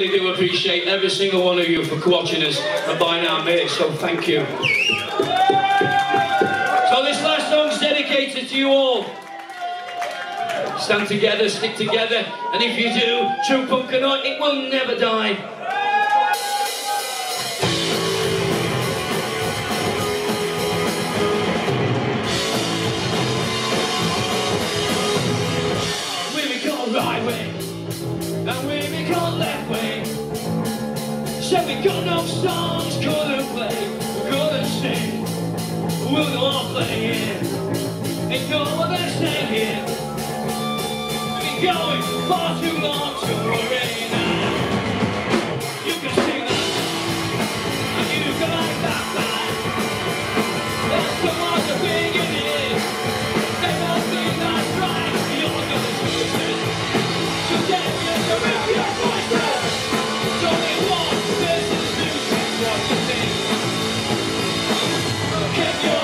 really do appreciate every single one of you for watching us and buying our merch, so thank you. So this last song's dedicated to you all. Stand together, stick together, and if you do, true punk or not, it will never die. Got no songs, couldn't play, couldn't sing. We'll go on playing, ain't no other saying. We've been going far too long to worry now. Kick you.